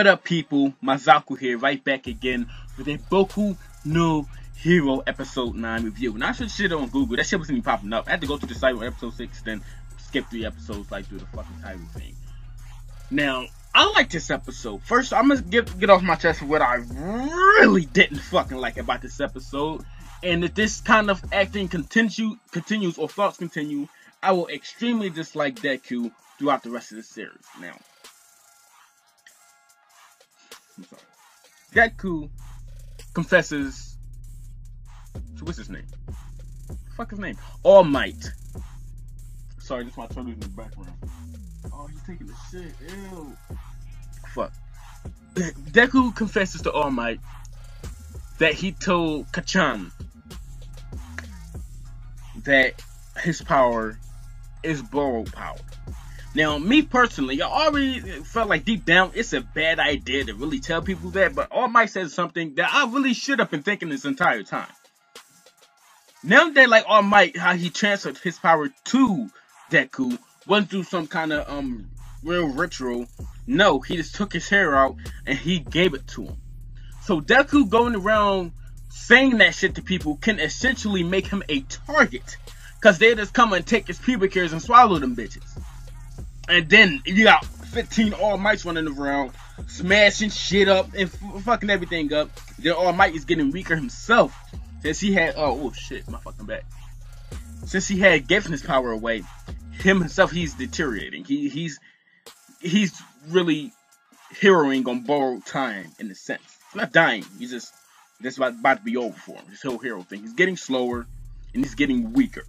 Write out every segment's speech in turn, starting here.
What up, people? Mazaku here, right back again with a Boku no Hero Episode 9 review. And I should shit on Google. That shit wasn't even popping up. I had to go to the site on Episode 6, then skip three episodes, like, through the fucking title thing. Now, I like this episode. First, I'm gonna get, get off my chest what I really didn't fucking like about this episode. And if this kind of acting continue, continues or thoughts continue, I will extremely dislike Deku throughout the rest of the series. Now, I'm sorry. Deku confesses to what's his name? Fuck his name? All Might. Sorry, this is my turtles in the background. Oh, he's taking the shit. Ew. Fuck. Deku confesses to All Might that he told Kacchan that his power is borrowed power. Now, me personally, I already felt like deep down it's a bad idea to really tell people that, but All Might says something that I really should have been thinking this entire time. Now that like All Might, how he transferred his power to Deku, wasn't through some kind of um real ritual. No, he just took his hair out and he gave it to him. So Deku going around saying that shit to people can essentially make him a target. Cause they just come and take his pubic hairs and swallow them bitches. And then you got 15 All Mights running around, smashing shit up and fucking everything up. Then All Might is getting weaker himself. Since he had, oh, oh shit, my fucking back. Since he had given his power away, him himself, he's deteriorating. He, he's, he's really heroing on borrowed time in a sense. He's not dying. He's just, that's about, about to be over for him. This whole hero thing. He's getting slower and he's getting weaker.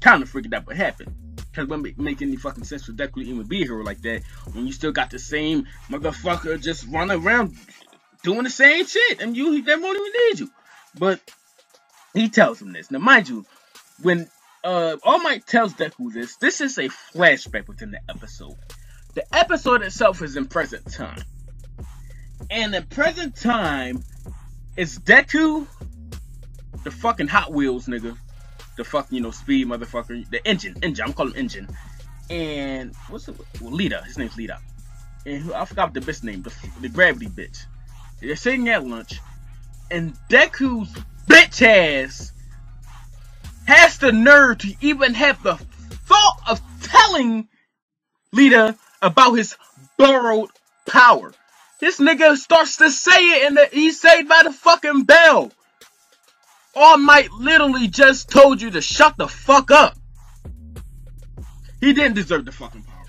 Kind of figured out what happen. Because it wouldn't make any fucking sense for Deku to even be a hero like that when you still got the same motherfucker just running around doing the same shit and you they won't even need you. But he tells him this. Now, mind you, when uh, All Might tells Deku this, this is a flashback within the episode. The episode itself is in present time. And in present time, it's Deku, the fucking Hot Wheels nigga, the fucking, you know, speed motherfucker, the engine, engine, I'm calling him engine. And what's the Well, Lita, his name's Lita. And I forgot the bitch name, the, the gravity bitch. They're sitting at lunch, and Deku's bitch ass has the nerve to even have the thought of telling Lita about his borrowed power. This nigga starts to say it and he's saved by the fucking bell. All Might literally just told you to shut the fuck up. He didn't deserve the fucking power.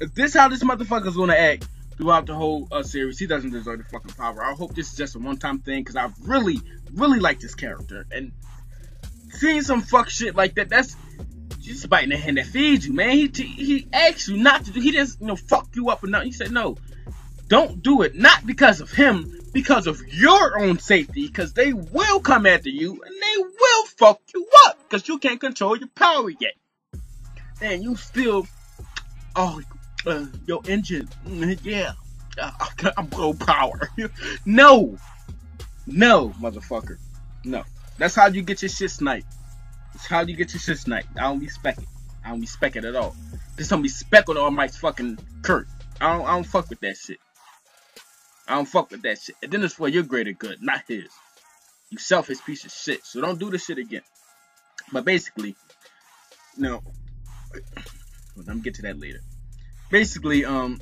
If this how this motherfucker's gonna act throughout the whole uh, series, he doesn't deserve the fucking power. I hope this is just a one-time thing because I really, really like this character. And seeing some fuck shit like that, that's just biting the hand that feeds you, man. He he asked you not to do. He didn't, you know, fuck you up or nothing. He said no, don't do it. Not because of him, because of your own safety, because they will come after you and they will fuck you up because you can't control your power yet. And you still, oh, uh, your engine, yeah, I'm low power. no, no, motherfucker, no. That's how you get your shit sniped. That's how you get your shit sniped. I don't respect it. I don't respect it at all. This don't respect on all my fucking Kurt. I don't, I don't fuck with that shit. I don't fuck with that shit. And then it's for your greater good, not his. You selfish piece of shit. So don't do this shit again. But basically, no. I'm gonna get to that later. Basically, um,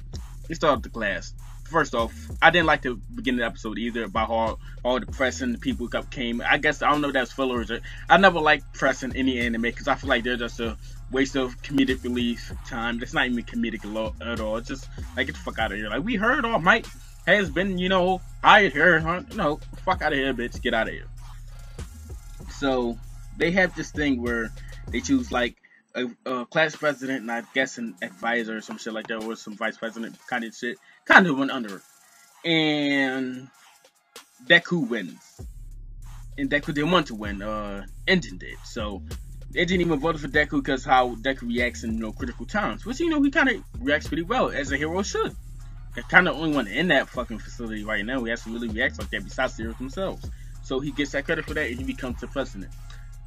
let's start the class. First off, I didn't like the beginning of the episode either about how all the pressing people came. I guess I don't know if that's fillers. I never liked pressing any anime because I feel like they're just a waste of comedic relief time. It's not even comedic at all. It's just like get the fuck out of here. Like we heard All Might has been, you know, hired here. Huh? No, fuck out of here, bitch. Get out of here. So they have this thing where they choose like a, a, class president and I guess an advisor or some shit like that, or some vice president kind of shit. Kind of went under. And Deku wins. And Deku didn't want to win. Uh, Engine did. So they didn't even vote for Deku because how Deku reacts in you know critical times, which you know he kind of reacts pretty well as a hero should kind of the only one in that fucking facility right now who to really react like that besides Zeros themselves. So he gets that credit for that and he becomes the president.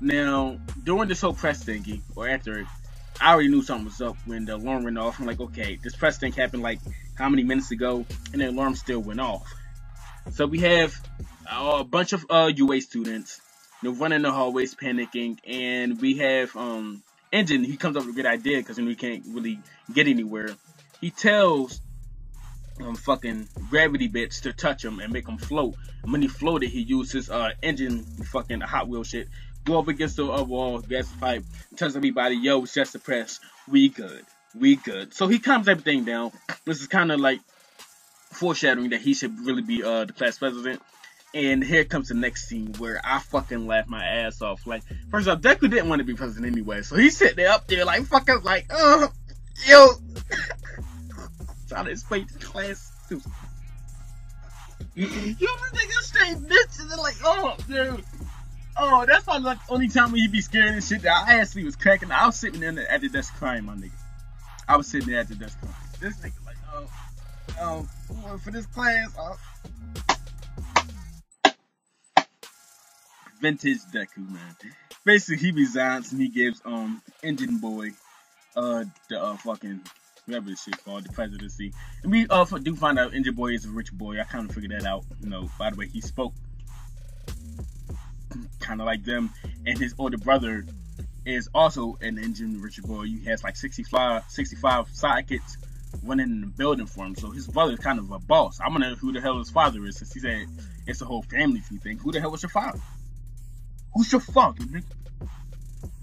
Now, during this whole press thingy, or after it, I already knew something was up when the alarm went off. I'm like, okay, this press thing happened like how many minutes ago, and the alarm still went off. So we have uh, a bunch of uh, UA students, you know, running the hallways, panicking, and we have um Engine. He comes up with a good idea because we can't really get anywhere. He tells um fucking gravity bits to touch him and make him float. And when he floated, he uses uh engine fucking Hot Wheel shit. Go up against the uh, wall, gas pipe, tells everybody, yo, it's just a press. We good. We good. So he calms everything down. This is kind of like foreshadowing that he should really be uh the class president. And here comes the next scene where I fucking laugh my ass off. Like, first off, Deku didn't want to be president anyway, so he's sitting there up there like fucking like, uh, yo, trying to explain to class. you nigga straight bitches and like, oh, dude. Oh, that's probably like the only time when he be scared and shit that I actually was cracking. I was sitting there at the desk crying, my nigga. I was sitting there at the desk crying. This nigga like, oh, um, for this class, uh, vintage Deku, man. Basically, he resigns and he gives um Engine Boy uh the uh, fucking whatever this shit called the presidency. And we uh, also do find out Engine Boy is a rich boy. I kind of figured that out. You know, by the way, he spoke kind of like them, and his older brother is also an engine rich boy. He has like 65, 65 sidekicks running in the building for him. So his brother is kind of a boss. I wonder who the hell his father is, since he said it's a whole family feud thing. Who the hell was your father? Who's your father, nigga?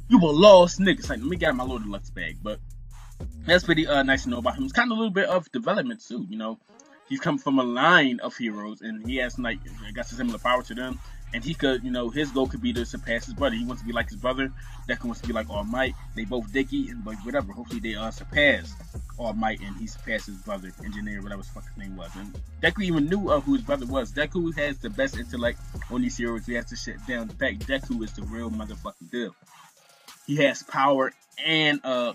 You a lost nigga. Like, let me get my little deluxe bag. But that's pretty uh, nice to know about him. It's kind of a little bit of development too, you know. He's come from a line of heroes, and he has like got some similar power to them. And he could, you know, his goal could be to surpass his brother. He wants to be like his brother. Deku wants to be like All Might. They both dicky, and but whatever. Hopefully they uh surpass All Might, and he surpasses his brother, Engineer, whatever his fucking name was. And Deku even knew uh, who his brother was. Deku has the best intellect on these heroes. He has to shut down the fact Deku is the real motherfucking deal. He has power and uh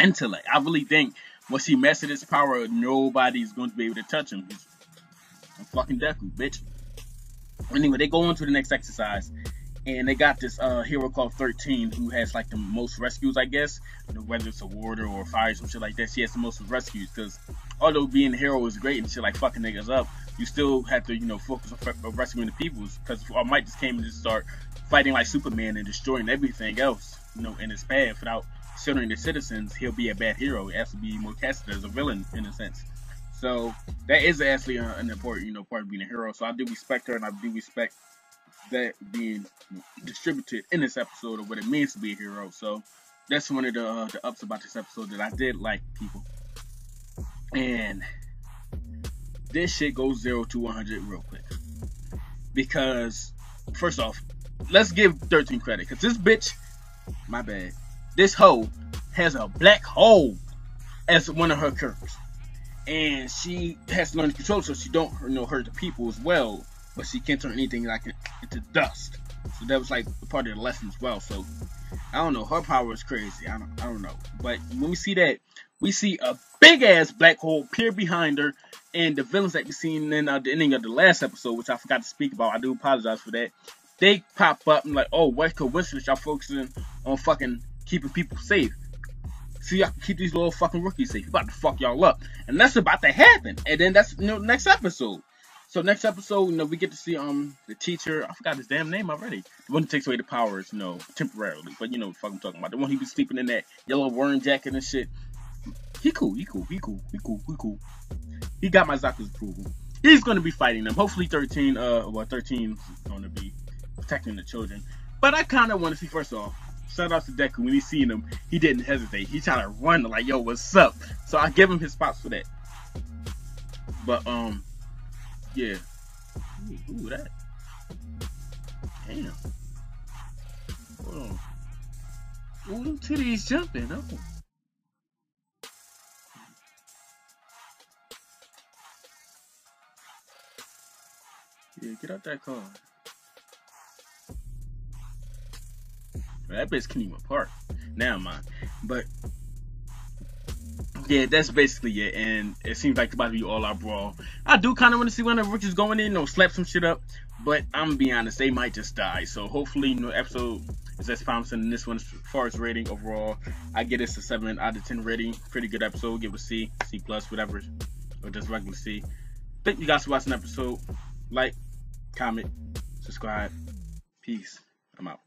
intellect. I really think once he mastered his power, nobody's going to be able to touch him. He's a fucking Deku, bitch. Anyway, they go on to the next exercise, and they got this uh, hero called 13 who has like the most rescues, I guess. Whether it's a warder or a fire, some shit like that. She has the most rescues because although being a hero is great and shit like fucking niggas up, you still have to, you know, focus on rescuing the peoples because All Might just came and just start fighting like Superman and destroying everything else, you know, in his path without considering the citizens, he'll be a bad hero. He has to be more casted as a villain in a sense. So that is actually an important, you know, part of being a hero. So I do respect her, and I do respect that being distributed in this episode of what it means to be a hero. So that's one of the uh, the ups about this episode that I did like, people. And this shit goes zero to 100 real quick because first off, let's give 13 credit because this bitch, my bad, this hoe has a black hole as one of her curves. And she has to learn to control so she don't you know hurt the people as well. But she can't turn anything like it into dust. So that was like part of the lesson as well. So I don't know. Her power is crazy. I don't I don't know. But when we see that, we see a big ass black hole appear behind her, and the villains that we seen in uh, the ending of the last episode, which I forgot to speak about. I do apologize for that. They pop up and like, oh, what coincidence y'all focusing on fucking keeping people safe. So y'all can keep these little fucking rookies safe. About to fuck y'all up. And that's about to happen. And then that's you know next episode. So next episode, you know, we get to see um the teacher. I forgot his damn name already. The one who takes away the powers, you know, temporarily. But you know fuck I'm talking about. The one he was sleeping in that yellow worm jacket and shit. He cool, he cool, he cool, he cool, he cool. He got Mazaku's approval. He's gonna be fighting them. Hopefully 13 uh well 13 gonna be protecting the children. But I kinda wanna see first off, shout out to Deku. When he seen him, he didn't hesitate. He tried to run like, yo, what's up? So I give him his spots for that. But um, yeah. Ooh, ooh that. Damn. Hold on. Ooh, them titties jumping. Oh. Yeah, get out that car. That bitch can't even Park. Now mind. But yeah, that's basically it. And it seems like it's about to be all out brawl. I do kind of want to see one of the rookies going in, or slap some shit up. But I'm gonna be honest, they might just die. So hopefully, no episode is as promising in this one as far as rating overall. I get this a seven out of ten rating. Pretty good episode. Give it a C, C plus, whatever, or just regular C. Thank you guys for watching episode. Like, comment, subscribe. Peace. I'm out.